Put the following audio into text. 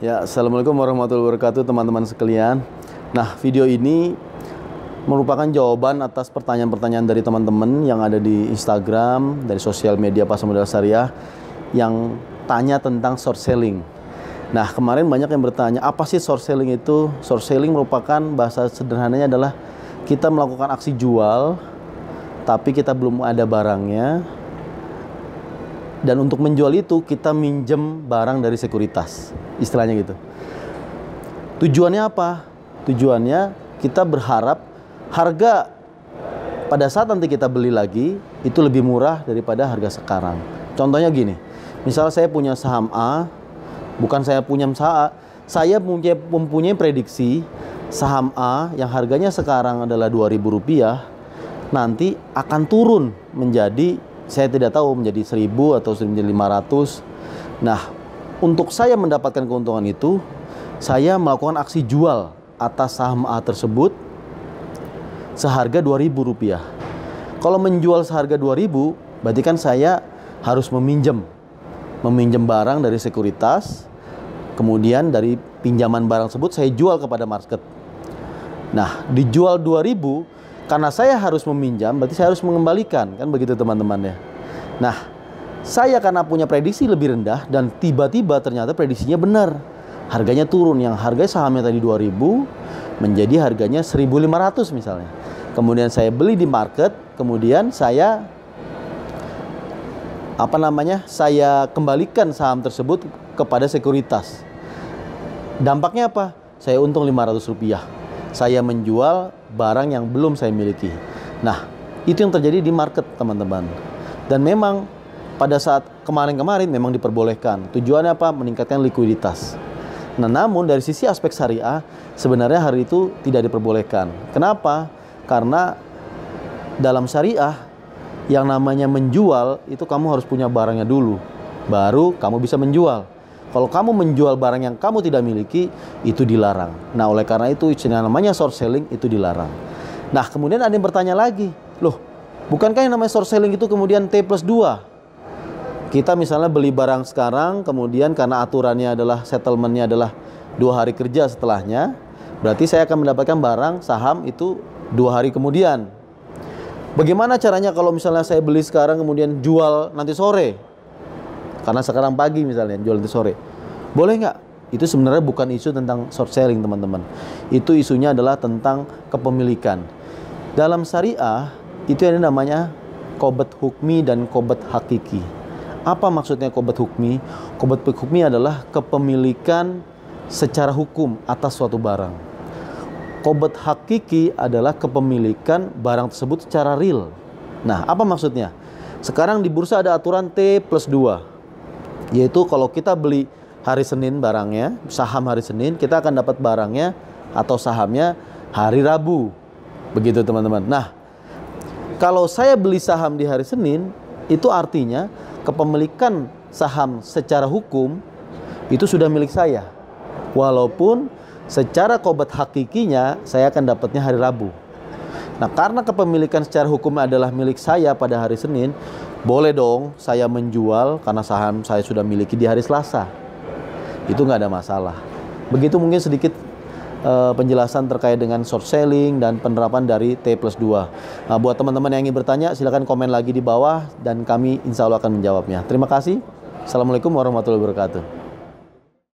Ya, Assalamualaikum warahmatullahi wabarakatuh teman-teman sekalian. Nah, video ini merupakan jawaban atas pertanyaan-pertanyaan dari teman-teman yang ada di Instagram, dari sosial media Pasar Modal Syariah yang tanya tentang short selling. Nah, kemarin banyak yang bertanya, apa sih short selling itu? Short selling merupakan bahasa sederhananya adalah kita melakukan aksi jual tapi kita belum ada barangnya dan untuk menjual itu kita minjem barang dari sekuritas. Istilahnya gitu. Tujuannya apa? Tujuannya kita berharap harga pada saat nanti kita beli lagi itu lebih murah daripada harga sekarang. Contohnya gini misal saya punya saham A bukan saya punya saham A saya mempunyai, mempunyai prediksi saham A yang harganya sekarang adalah Rp2.000 nanti akan turun menjadi saya tidak tahu menjadi 1000 atau 1500. Nah, untuk saya mendapatkan keuntungan itu, saya melakukan aksi jual atas saham A tersebut seharga Rp2.000. Kalau menjual seharga 2000, berarti kan saya harus meminjam meminjam barang dari sekuritas, kemudian dari pinjaman barang tersebut saya jual kepada market. Nah, dijual 2000 karena saya harus meminjam, berarti saya harus mengembalikan, kan begitu teman-teman ya. Nah, saya karena punya prediksi lebih rendah dan tiba-tiba ternyata prediksinya benar. Harganya turun, yang harga sahamnya tadi 2000 menjadi harganya 1500 misalnya. Kemudian saya beli di market, kemudian saya apa namanya? Saya kembalikan saham tersebut kepada sekuritas. Dampaknya apa? Saya untung 500 rupiah saya menjual barang yang belum saya miliki. Nah, itu yang terjadi di market, teman-teman. Dan memang pada saat kemarin-kemarin memang diperbolehkan. Tujuannya apa? Meningkatkan likuiditas. Nah, namun dari sisi aspek syariah sebenarnya hari itu tidak diperbolehkan. Kenapa? Karena dalam syariah yang namanya menjual itu kamu harus punya barangnya dulu, baru kamu bisa menjual. Kalau kamu menjual barang yang kamu tidak miliki, itu dilarang. Nah, oleh karena itu istilah namanya short selling itu dilarang. Nah, kemudian ada yang bertanya lagi, loh, bukankah yang namanya short selling itu kemudian T plus 2? Kita misalnya beli barang sekarang, kemudian karena aturannya adalah settlementnya adalah dua hari kerja setelahnya, berarti saya akan mendapatkan barang saham itu dua hari kemudian. Bagaimana caranya kalau misalnya saya beli sekarang kemudian jual nanti sore? karena sekarang pagi misalnya jual nanti sore boleh nggak itu sebenarnya bukan isu tentang short selling teman-teman itu isunya adalah tentang kepemilikan dalam syariah itu yang namanya kobat hukmi dan kobat hakiki. Apa maksudnya kobat hukmi? Kobat hukmi adalah kepemilikan secara hukum atas suatu barang. Kobat hakiki adalah kepemilikan barang tersebut secara real. Nah apa maksudnya? Sekarang di bursa ada aturan T plus 2 yaitu kalau kita beli hari Senin barangnya, saham hari Senin, kita akan dapat barangnya atau sahamnya hari Rabu. Begitu teman-teman. Nah, kalau saya beli saham di hari Senin, itu artinya kepemilikan saham secara hukum itu sudah milik saya. Walaupun secara kobat hakikinya saya akan dapatnya hari Rabu. Nah, karena kepemilikan secara hukum adalah milik saya pada hari Senin, boleh dong saya menjual karena saham saya sudah miliki di hari Selasa. Itu nggak ada masalah. Begitu mungkin sedikit uh, penjelasan terkait dengan short selling dan penerapan dari T plus 2. Nah, buat teman-teman yang ingin bertanya, silahkan komen lagi di bawah dan kami insya Allah akan menjawabnya. Terima kasih. Assalamualaikum warahmatullahi wabarakatuh.